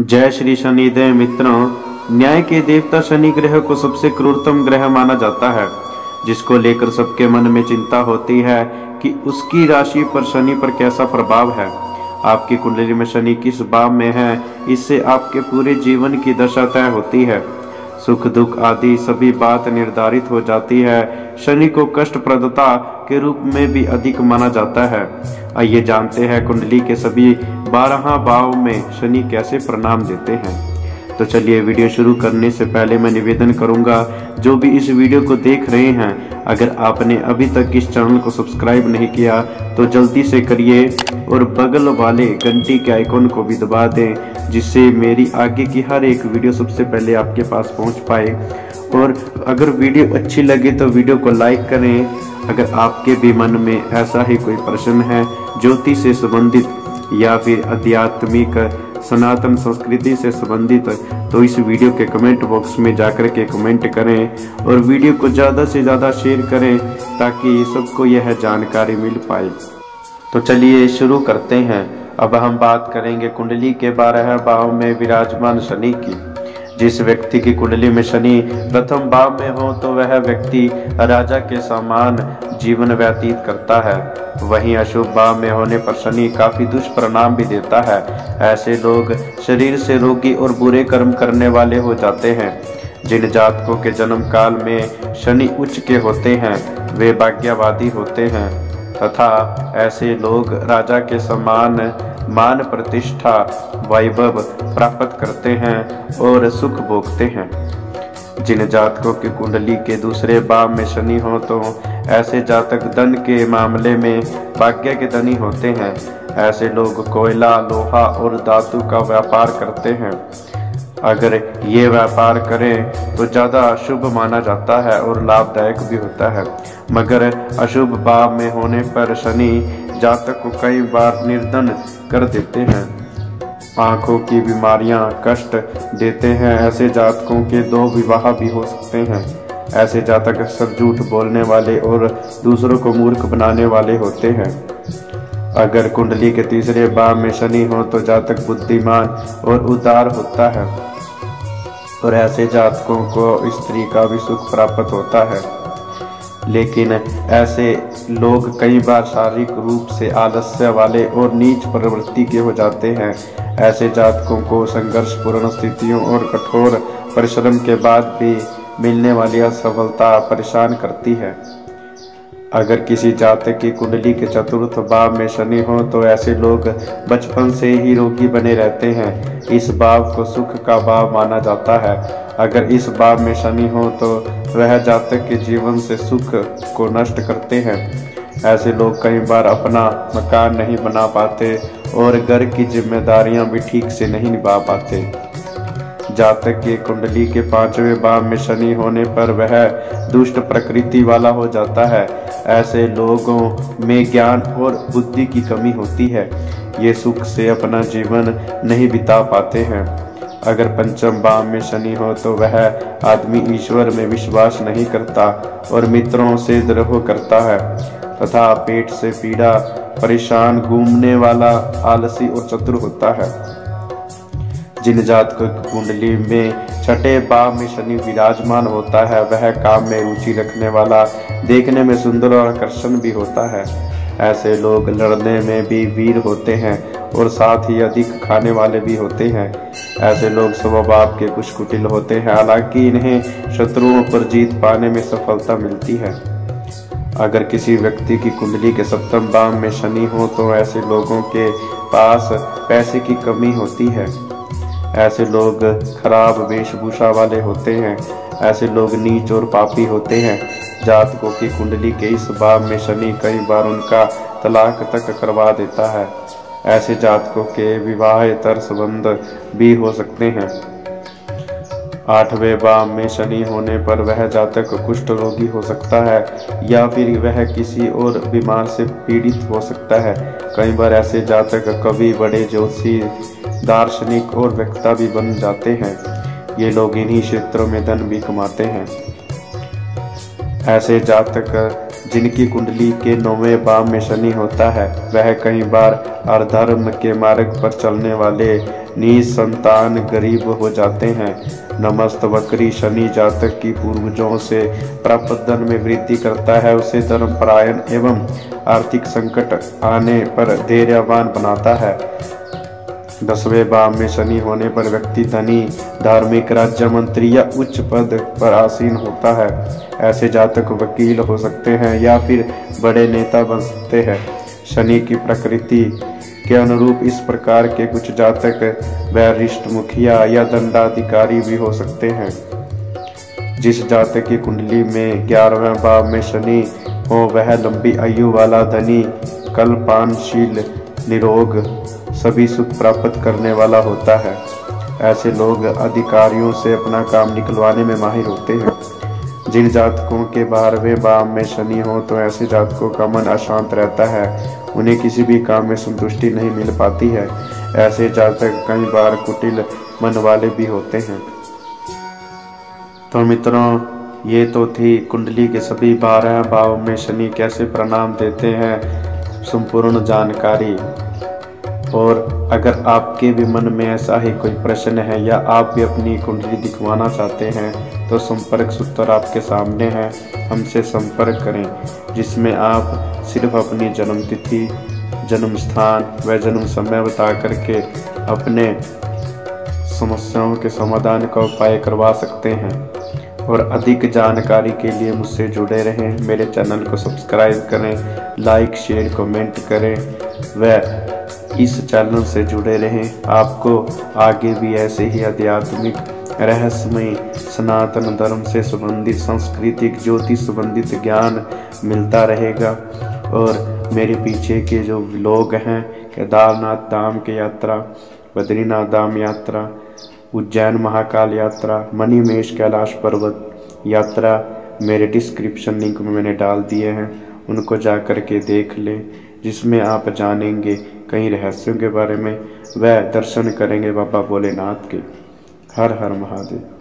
जय श्री शनिदेव मित्रों, न्याय के देवता शनि ग्रह को सबसे क्रूरतम ग्रह माना जाता है, जिसको लेकर सबके मन में चिंता होती है कि उसकी राशि पर शनि पर कैसा प्रभाव है। आपकी कुंडली में शनि किस भाव में है, इससे आपके पूरे जीवन की दशा तय होती है। सुख दुख आदि सभी बात निर्धारित हो जाती है। शनि को कष्ट प्रदता के रूप में भी अधिक माना जाता है। आइए जानते हैं कुंडली के सभी बारह भाव में शनि कैसे प्रणाम देते हैं? तो चलिए वीडियो शुरू करने से पहले मैं निवेदन करूँगा, जो भी इस वीडियो को देख रहे हैं, अगर आपने अभी तक इस चैनल को सब्सक्राइब नहीं किया तो जल्दी से करिए और बगल वाले घंटी के आइकॉन को भी दबा दें, जिससे मेरी आगे की हर एक वीडियो सबसे पहले आपके पास पहुँच पाए। और अगर वीडियो अच्छी लगे तो वीडियो को लाइक करें। अगर आपके भी मन में ऐसा ही कोई प्रश्न है, ज्योति से संबंधित या फिर आध्यात्मिक सनातन संस्कृति से संबंधित तो इस वीडियो के कमेंट बॉक्स में जाकर के कमेंट करें और वीडियो को ज़्यादा से ज़्यादा शेयर करें ताकि सबको यह जानकारी मिल पाए। तो चलिए शुरू करते हैं। अब हम बात करेंगे कुंडली के बारह भाव में विराजमान शनि की। जिस व्यक्ति की कुंडली में शनि प्रथम भाव में हो तो वह व्यक्ति राजा के समान जीवन व्यतीत करता है। वहीं अशुभ भाव में होने पर शनि काफ़ी दुष्परिणाम भी देता है। ऐसे लोग शरीर से रोगी और बुरे कर्म करने वाले हो जाते हैं। जिन जातकों के जन्म काल में शनि उच्च के होते हैं, वे भाग्यवादी होते हैं। तथा ऐसे लोग राजा के समान मान प्रतिष्ठा वैभव प्राप्त करते हैं और सुख भोगते हैं। जिन जातकों की कुंडली के दूसरे भाव में शनि हो तो ऐसे जातक धन के मामले में भाग्य के धनी होते हैं। ऐसे लोग कोयला, लोहा और धातु का व्यापार करते हैं। अगर ये व्यापार करें तो ज़्यादा अशुभ माना जाता है और लाभदायक भी होता है। मगर अशुभ भाव में होने पर शनि जातक को कई बार निर्धन कर देते हैं। आँखों की बीमारियाँ कष्ट देते हैं। ऐसे जातकों के दो विवाह भी हो सकते हैं। ऐसे जातक अक्सर झूठ बोलने वाले और दूसरों को मूर्ख बनाने वाले होते हैं। अगर कुंडली के तीसरे भाव में शनि हो तो जातक बुद्धिमान और उदार होता है। और ऐसे जातकों को स्त्री का भी सुख प्राप्त होता है। लेकिन ऐसे लोग कई बार शारीरिक रूप से आलस्य वाले और नीच प्रवृत्ति के हो जाते हैं। ऐसे जातकों को संघर्षपूर्ण स्थितियों और कठोर परिश्रम के बाद भी मिलने वाली असफलता परेशान करती है। अगर किसी जातक की कुंडली के चतुर्थ भाव में शनि हो तो ऐसे लोग बचपन से ही रोगी बने रहते हैं। इस भाव को सुख का भाव माना जाता है। अगर इस भाव में शनि हो तो वह जातक के जीवन से सुख को नष्ट करते हैं। ऐसे लोग कई बार अपना मकान नहीं बना पाते और घर की जिम्मेदारियाँ भी ठीक से नहीं निभा पाते। जातक की कुंडली के पाँचवें भाव में शनि होने पर वह दुष्ट प्रकृति वाला हो जाता है। ऐसे लोगों में ज्ञान और बुद्धि की कमी होती है। ये सुख से अपना जीवन नहीं बिता पाते हैं। अगर पंचम भाव में शनि हो तो वह आदमी ईश्वर में विश्वास नहीं करता और मित्रों से द्रोह करता है, तथा पेट से पीड़ा, परेशान, घूमने वाला, आलसी और चतुर होता है। जिन जात कुंडली में छठे भाव में शनि विराजमान होता है, वह काम में रुचि रखने वाला, देखने में सुंदर और आकर्षण भी होता है। ऐसे लोग लड़ने में भी वीर होते हैं और साथ ही अधिक खाने वाले भी होते हैं। ऐसे लोग स्वभाव के कुछ कुटिल होते हैं, हालाँकि इन्हें शत्रुओं पर जीत पाने में सफलता मिलती है। अगर किसी व्यक्ति की कुंडली के सप्तम भाव में शनि हो तो ऐसे लोगों के पास पैसे की कमी होती है। ऐसे लोग खराब वेशभूषा वाले होते हैं, ऐसे लोग नीच और पापी होते हैं। जातकों की कुंडली के इस भाव में शनि कई बार उनका तलाक तक करवा देता है। ऐसे जातकों के विवाहेतर संबंध भी हो सकते हैं। आठवें भाव में शनि होने पर वह जातक कुष्ठ रोगी हो सकता है, या फिर वह किसी और बीमार से पीड़ित हो सकता है। कई बार ऐसे जातक कवि बड़े जोशी, दार्शनिक और व्यक्ता भी बन जाते हैं। ये लोग इन्हीं क्षेत्रों में धन भी कमाते हैं। ऐसे जातक जिनकी कुंडली के नौवें भाव में शनि होता है, वह कई बार अधर्म के मार्ग पर चलने वाले निसंतान गरीब हो जाते हैं। नमस्त वक्री शनि जातक की पूर्वजों से प्राप्त धन में वृद्धि करता है, उसे धर्मपरायण एवं आर्थिक संकट आने पर धैर्यवान बनाता है। दसवें भाव में शनि होने पर व्यक्ति धनी, धार्मिक राज्य मंत्री या उच्च पद पर आसीन होता है। ऐसे जातक वकील हो सकते हैं या फिर बड़े नेता बन सकते हैं। शनि की प्रकृति के अनुरूप इस प्रकार के कुछ जातक वरिष्ठ मुखिया या दंडाधिकारी भी हो सकते हैं। जिस जातक की कुंडली में ग्यारहवें भाव में शनि हो, वह लंबी आयु वाला धनी, कल्पानशील, निरोग सभी सुख प्राप्त करने वाला होता है। ऐसे लोग अधिकारियों से अपना काम निकलवाने में माहिर होते हैं। जिन जातकों के बारहवें भाव में शनि हो तो ऐसे जातकों का मन अशांत रहता है। उन्हें किसी भी काम में संतुष्टि नहीं मिल पाती है। ऐसे जातक कई बार कुटिल मन वाले भी होते हैं। तो मित्रों, ये तो थी कुंडली के सभी बारह भाव में शनि कैसे प्रणाम देते हैं, संपूर्ण जानकारी। और अगर आपके भी मन में ऐसा ही कोई प्रश्न है या आप भी अपनी कुंडली दिखवाना चाहते हैं तो संपर्क सूत्र आपके सामने है। हमसे संपर्क करें, जिसमें आप सिर्फ़ अपनी जन्म तिथि जन्म स्थान व जन्म समय बता करके अपने समस्याओं के समाधान का उपाय करवा सकते हैं। और अधिक जानकारी के लिए मुझसे जुड़े रहें। मेरे चैनल को सब्सक्राइब करें, लाइक, शेयर, कमेंट करें व इस चैनल से जुड़े रहें। आपको आगे भी ऐसे ही आध्यात्मिक, रहस्यमय, सनातन धर्म से संबंधित, सांस्कृतिक ज्योतिष संबंधित ज्ञान मिलता रहेगा। और मेरे पीछे के जो लोग हैं, केदारनाथ धाम की यात्रा, बद्रीनाथ धाम यात्रा, उज्जैन महाकाल यात्रा मणिमेश कैलाश पर्वत यात्रा मेरे डिस्क्रिप्शन लिंक में मैंने डाल दिए हैं। उनको जा कर के देख लें। जिसमें आप जानेंगे कई रहस्यों के बारे में। वह दर्शन करेंगे बाबा भोलेनाथ के। हर हर महादेव।